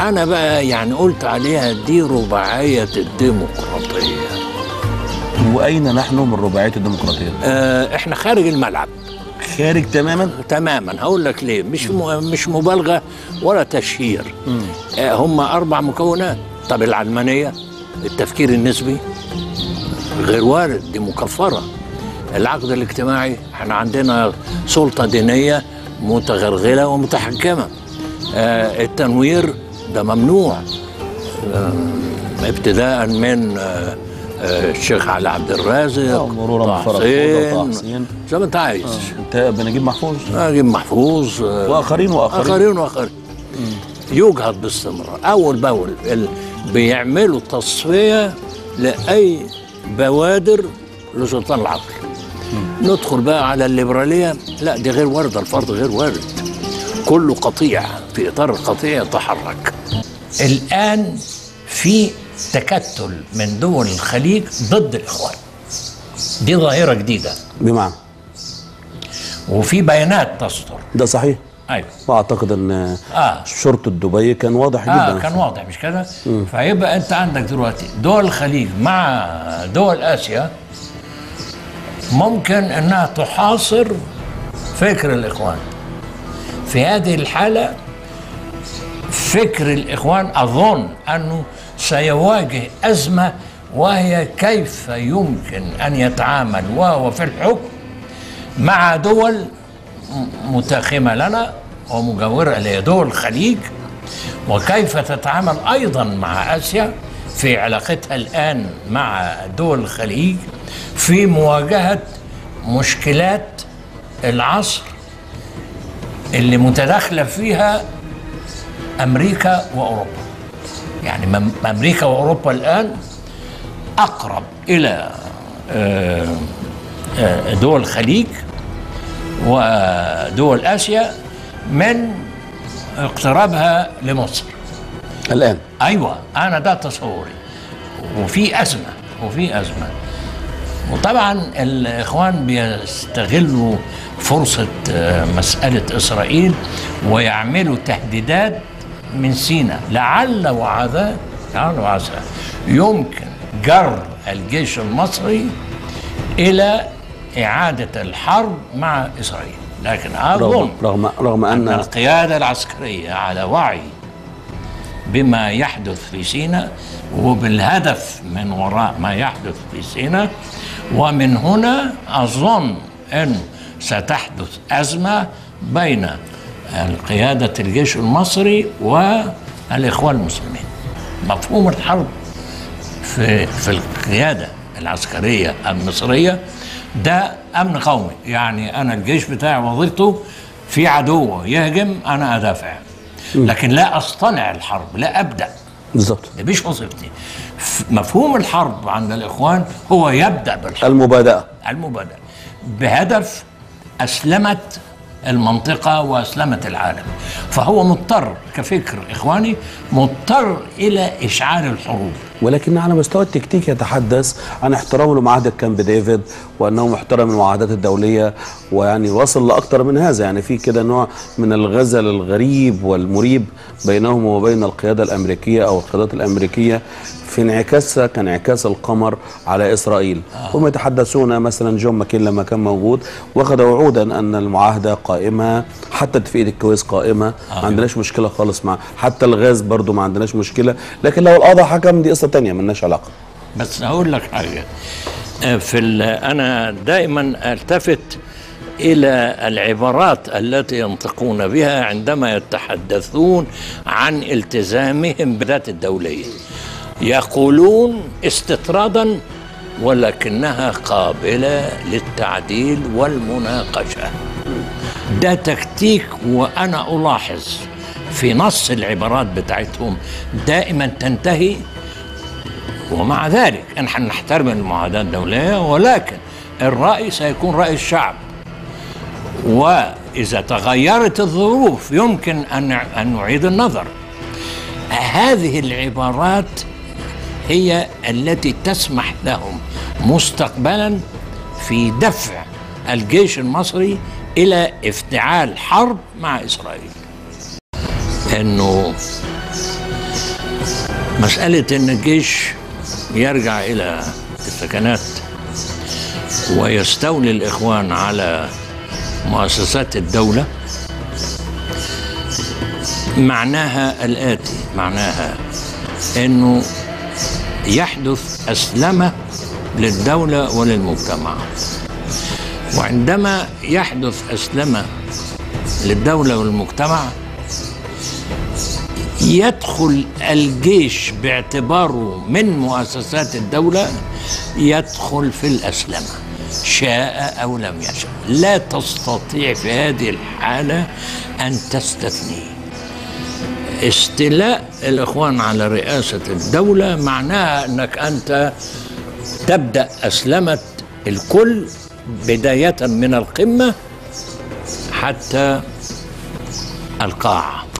أنا بقى يعني قلت عليها دي رباعية الديمقراطية. وأين نحن من رباعية الديمقراطية؟ آه إحنا خارج الملعب. خارج تماما؟ تماما. هقول لك ليه. مش م... مش مبالغة ولا تشهير. آه هم أربع مكونات. طب العلمانية التفكير النسبي غير وارد دي مكفره العقد الاجتماعي. إحنا عندنا سلطة دينية متغرغلة ومتحكمة. آه التنوير ده ممنوع. آه ابتداء من آه آه، الشيخ علي عبد الرازق مرورا حسين،. زي ما انت عايز. انت بنجيب محفوظ؟ نجيب محفوظ وآخرين وآخرين. آخرين وآخرين. يجهض باستمرار. أول بأول بيعملوا تصفية لأي بوادر لسلطان العقل. ندخل بقى على الليبرالية. لا دي غير وارده الفرض غير وارد. كله قطيع في إطار القطيع يتحرك. الآن في تكتل من دول الخليج ضد الإخوان. دي ظاهرة جديدة. بمعنى؟ وفي بيانات تصدر ده صحيح. أيوه. وأعتقد إن آه. شرطة دبي كان واضح جدا. آه كان واضح مش كده؟ فيبقى أنت عندك دلوقتي دول الخليج مع دول آسيا ممكن إنها تحاصر فكر الإخوان. في هذه الحالة فكر الإخوان أظن أنه سيواجه أزمة وهي كيف يمكن أن يتعامل وهو في الحكم مع دول م- متاخمة لنا ومجاورة لدول الخليج وكيف تتعامل أيضا مع آسيا في علاقتها الآن مع دول الخليج في مواجهة مشكلات العصر اللي متداخلة فيها أمريكا وأوروبا. يعني أمريكا وأوروبا الآن أقرب إلى آه، آه، دول الخليج ودول آسيا من اقترابها لمصر. الآن؟ أيوه أنا ده تصوري. وفي أزمة وفي أزمة. وطبعا الإخوان بيستغلوا فرصة آه، مسألة إسرائيل ويعملوا تهديدات من سيناء. لعل وعسى لعل وعسى يمكن جر الجيش المصري إلى إعادة الحرب مع إسرائيل. لكن اظن رغم رغم رغم أن ان القيادة العسكرية على وعي بما يحدث في سيناء وبالهدف من وراء ما يحدث في سيناء ومن هنا أظن أن ستحدث أزمة بين قيادة الجيش المصري والإخوان المسلمين. مفهوم الحرب في في القيادة العسكرية المصرية ده أمن قومي. يعني أنا الجيش بتاعي وظيفته في عدو يهجم أنا أدافع. لكن لا أصطنع الحرب لا أبدأ. بالظبط مش وظيفتي مفهوم الحرب عند الإخوان هو يبدأ بالحرب. المبادئة. المبادئ بهدف أسلمة المنطقة وأسلمة العالم. فهو مضطر كفكر إخواني مضطر إلى إشعال الحروب. ولكن على مستوى التكتيك يتحدث عن احترامه لمعاهدة كامب ديفيد وأنه محترم المعاهدات الدولية ويعني وصل لأكثر من هذا. يعني في كده نوع من الغزل الغريب والمريب بينهم وبين القيادة الأمريكية أو القيادات الأمريكية في انعكاسها كانعكاس القمر على إسرائيل. هم يتحدثون مثلا جون ماكين لما كان موجود واخذ وعودا أن المعاهدة قائمة حتى اتفاقيه الكويس قائمة. ما عندناش مشكلة خالص مع حتى الغاز برضو ما عندناش مشكلة. لكن لو القضاء حكم دي قصة تانية ملناش علاقة. بس هقول لك حاجة. آه، في أنا دائما ألتفت إلى العبارات التي ينطقون بها عندما يتحدثون عن التزامهم بالذات الدولية. يقولون استطرادا ولكنها قابلة للتعديل والمناقشة. ده تكتيك وأنا ألاحظ في نص العبارات بتاعتهم دائما تنتهي ومع ذلك نحن نحترم المعاهدات الدولية ولكن الرأي سيكون رأي الشعب. وإذا تغيرت الظروف يمكن أن نعيد النظر. هذه العبارات هي التي تسمح لهم مستقبلا في دفع الجيش المصري إلى افتعال حرب مع إسرائيل. إنه مسألة إن الجيش يرجع إلى السكنات ويستولي الإخوان على مؤسسات الدولة معناها الآتي معناها أنه يحدث أسلمة للدولة وللمجتمع. وعندما يحدث أسلمة للدولة والمجتمع يدخل الجيش باعتباره من مؤسسات الدولة يدخل في الأسلمة شاء أو لم يشاء. لا تستطيع في هذه الحالة أن تستثني. استيلاء الإخوان على رئاسة الدولة معناها أنك أنت تبدأ أسلمة الكل بداية من القمة حتى القاعة.